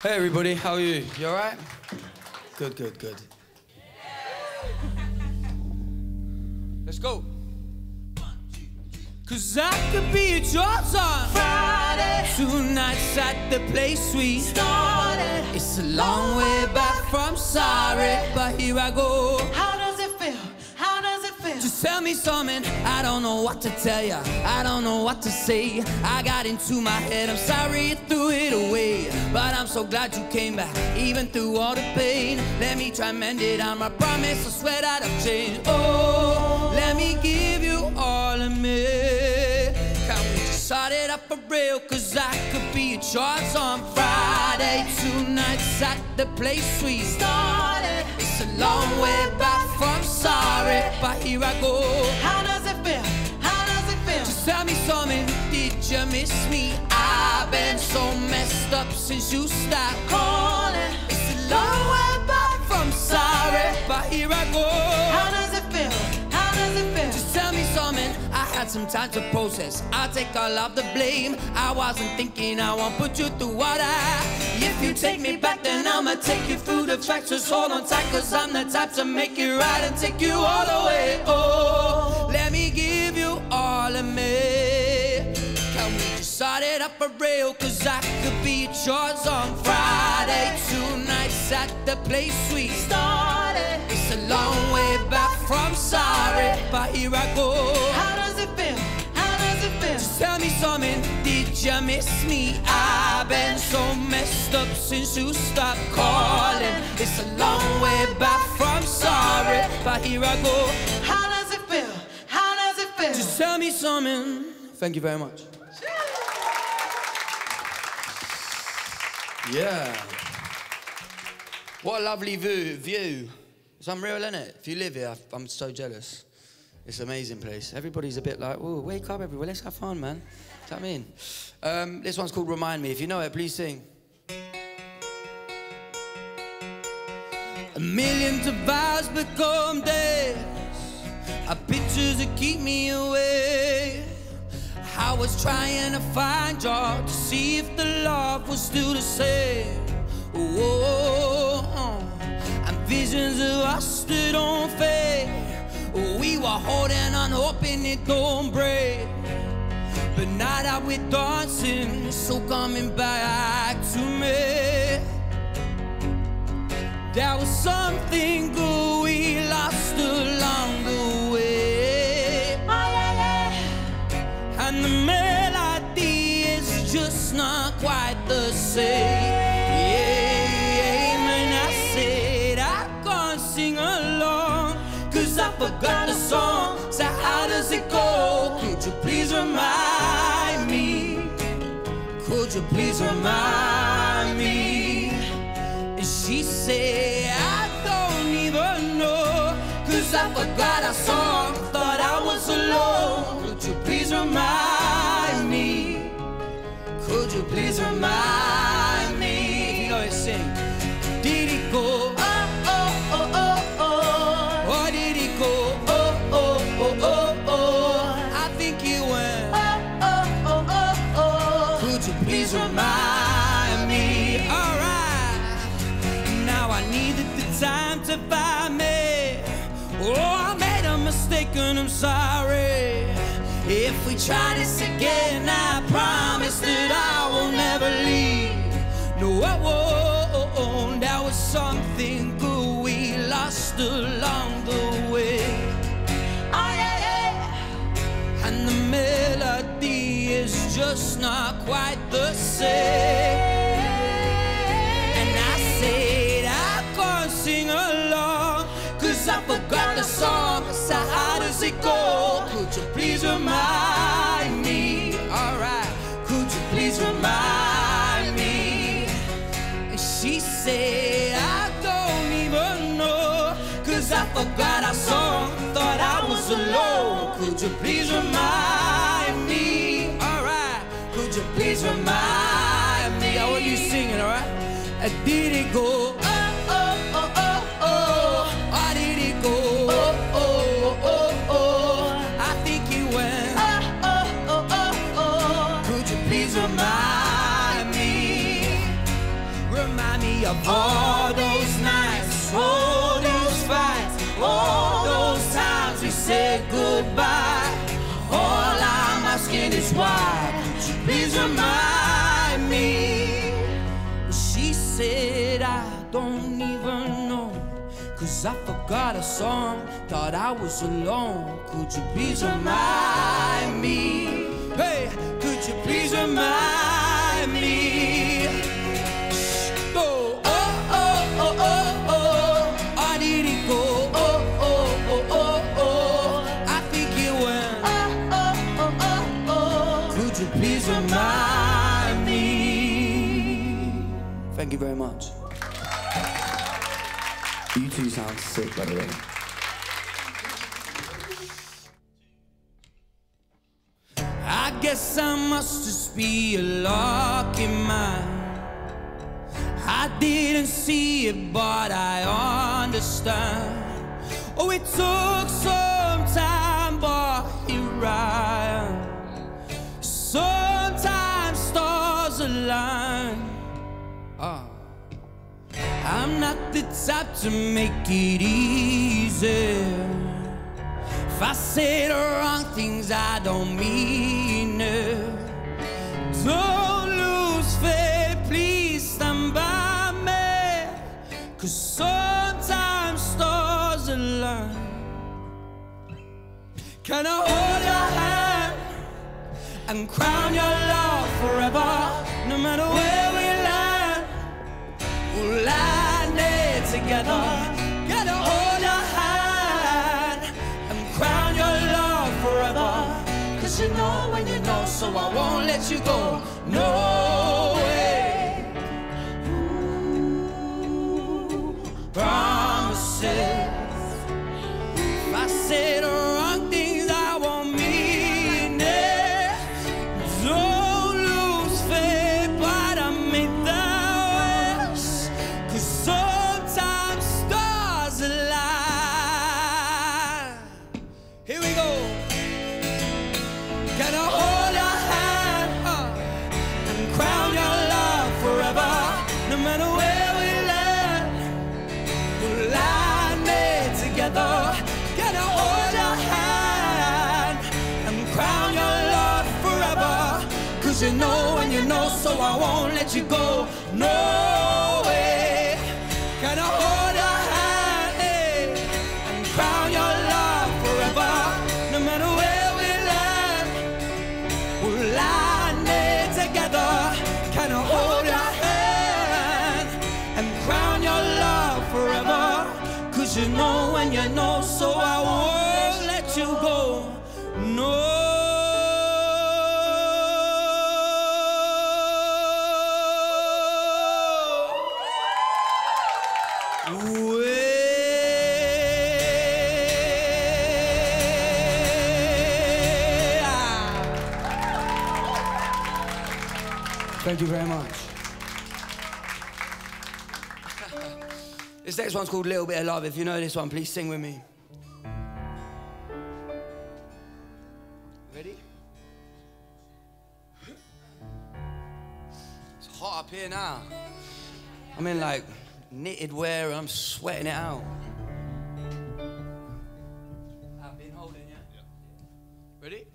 Hey everybody, how are you? You alright? Good, good, good. Let's go. Cause I could be at yours on Friday. Two nights at the place we started. It's a long way back from sorry, but here I go. How does it feel? How does it feel? Just tell me something. I don't know what to tell ya. I don't know what to say. I got into my head. I'm sorry you threw it away. So glad you came back, even through all the pain. Let me try and mend it. I'm a promise. I swear that I've changed. Oh, let me give you all of me. Can we just start it up for real? Cause I could be at yours on Friday. Two nights at the place we Started. It's a long way back from sorry, but here I go. How does it feel? How does it feel? Just tell me something, you miss me? I've been so messed up since you stopped calling. It's a long way back from sorry, but here I go. How does it feel? How does it feel? Just tell me something, I had some time to process. I'll take all of the blame. I wasn't thinking I won't put you through what I. If you take me back, then I'ma take you through the tracks. Just hold on tight, cause I'm the type to make it right and take you all the way. Oh, for real? Cause I could be yours on Friday. Two nights at the place we Started. it's a long way back from sorry, but here I go. How does it feel? How does it feel? Just tell me something, did you miss me? I've been so messed up since you stopped calling. It's a long way back from sorry, but here I go. How does it feel? How does it feel? Just tell me something. Thank you very much. Yeah. What a lovely view. view. It's unreal, isn't it? If you live here, I'm so jealous. It's an amazing place. Everybody's a bit like, oh, wake up, everyone. Let's have fun, man. Do you know I mean? Um, this one's called Remind Me. If you know it, please sing. A millions of hours become days. Are pictures that keep me away. I was trying to find you to see if the love was still the same. Oh, and visions of us that don't fade. We were holding on, hoping it don't break. But now that we're dancing, it's so coming back to me. There was something good we lost along just not quite the same. Yeah, and I said I can't sing along, cause I forgot the song. So how does it go? Could you please remind me? Could you please remind me? And she said, I don't even know. Cause I forgot our song, thought I was alone. Could you please remind try this again, I promise that I will never leave. No, I won't. There was something good we lost along the way. Oh, yeah, yeah. And the melody is just not quite the same. And I said I can't sing along, cause I forgot the song. So how does it go? Forgot our song, thought I was alone. Could you please remind me? Alright, could you please remind me? I want you singing, alright? Did it go? Oh, oh, oh, oh, oh. Ah, or did it go? Oh, oh, oh, oh. I think went. Oh, oh, oh, oh, oh. Could you please remind me? Remind me of all remind me? She said, I don't even know. Cause I forgot a song, thought I was alone. Could you please remind me? You very much. You two sound sick, by the way. I guess I must just be a lucky man. I didn't see it, but I understand. Oh, it took some time, The type to make it easy. If I say the wrong things, I don't mean it. Don't lose faith, please stand by me. Cause sometimes stars align. Can I hold your hand and crown your love forever? Together. Gotta hold your hand and crown your love forever. Cause you know when you know, so I won't let you go. No Thank you very much. this next one's called Little Bit of Love. If you know this one, please sing with me. Ready? It's hot up here now. I'm in like knitted wear and I'm sweating it out. I've been holding you. Ready?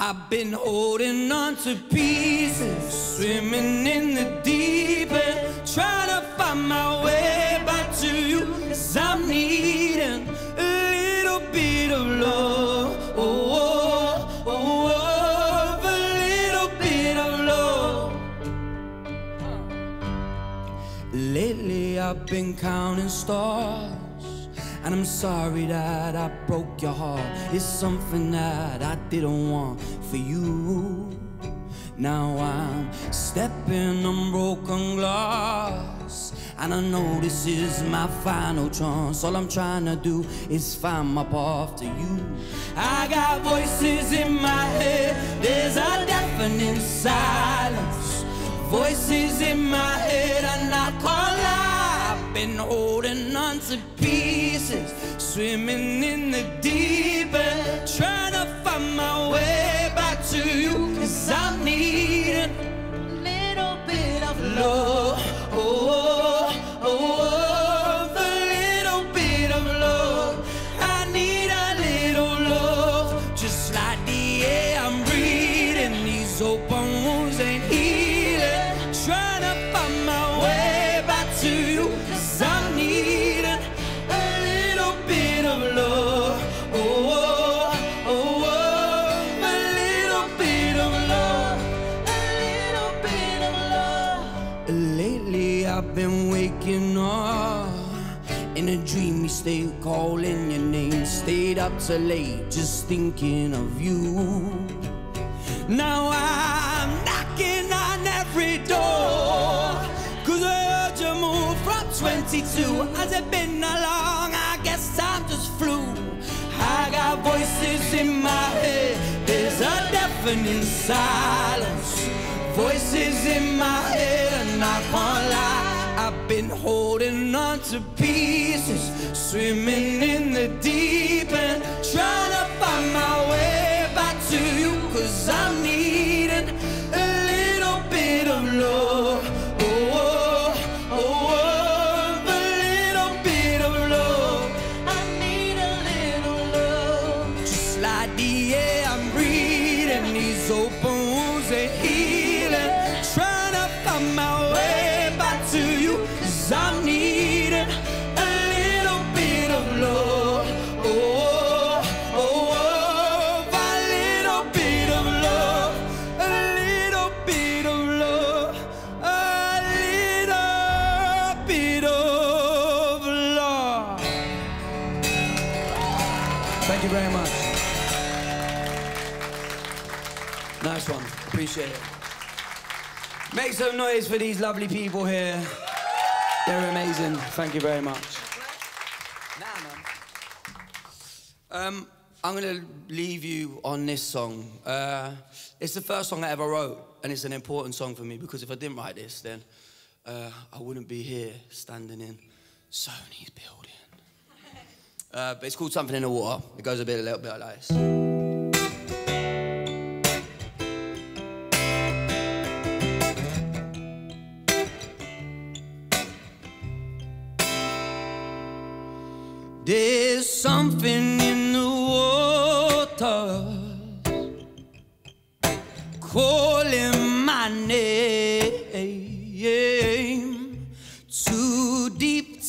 I've been holding on to pieces, swimming in the deep end, trying to find my way back to you. Cause I'm needing a little bit of love. Oh, oh, oh, a little bit of love. Lately I've been counting stars. And I'm sorry that I broke your heart. It's something that I didn't want for you. Now I'm stepping on broken glass. And I know this is my final chance. All I'm trying to do is find my path to you. I got voices in my head, there's a deafening silence. Voices in my head, been holding on to pieces, swimming in the deep end, trying to find my way Stayed up till late just thinking of you. Now I'm knocking on every door. Cause I heard you move from 22. Has it been that long? I guess time just flew. I got voices in my head. There's a deafening silence. Voices in my head, and I can't lie. I've been holding on to pieces, swimming in the deep end, trying to find my way back to you. Cause I'm you very much. Nice one. Appreciate it. Make some noise for these lovely people here. They're amazing. Thank you very much. Um, I'm gonna leave you on this song. Uh, it's the first song I ever wrote, and it's an important song for me because if I didn't write this, then uh, I wouldn't be here standing in Sony's building. Uh, but it's called Something in the Water. It goes a bit, a little bit like this. There's something in the water calling my name.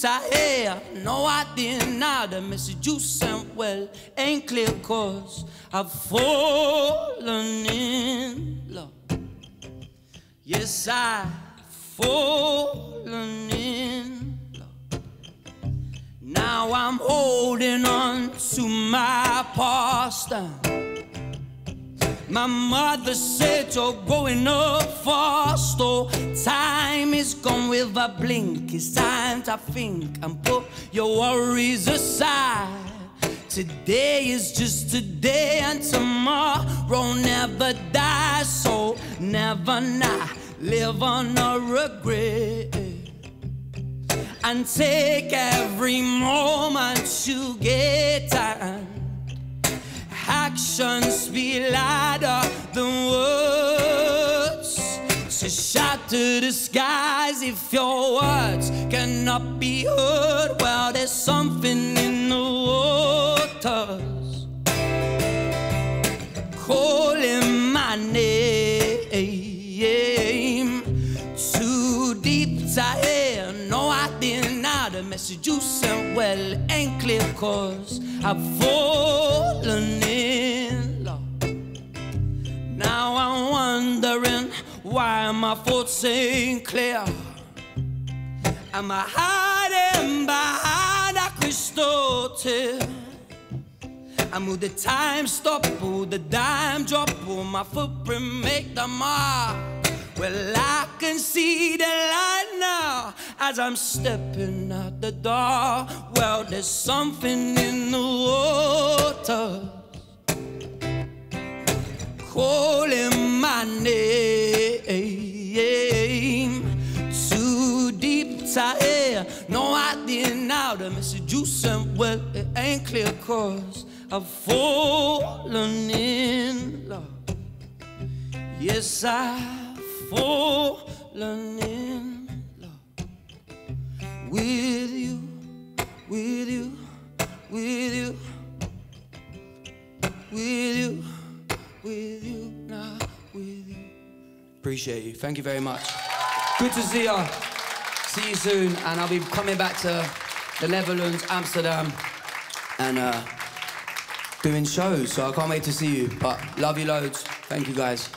Hear. No, I didn't know the message you sent. Well, ain't clear cause I've fallen in love. Yes, I've fallen in love. Now I'm holding on to my past. My mother said oh, you're growing up fast. Oh, time is gone with a blink. It's time to think and put your worries aside. Today is just today, and tomorrow never dies. So never not live on a regret and take every moment you get time. Actions speak louder So shout to the skies if your words cannot be heard. Well, there's something in the waters calling my name. Too deep to hear. No, I know the message you sent. Well, ain't clear cause I've fallen in why my thoughts ain't clear. Am I hiding behind a crystal tear? And will the time stop? Will the dime drop? Will my footprint make the mark? Well, I can see the light now as I'm stepping out the door. Well, there's something in the water calling sent. Well, it ain't clear cause I've fallen in love. Yes, I've fallen in love with you, with you, with you, with you, with you, now with you. Appreciate you. Thank you very much. Good to see you. See you soon. And I'll be coming back to the Netherlands, Amsterdam, and uh, doing shows. So I can't wait to see you. But love you loads. Thank you guys.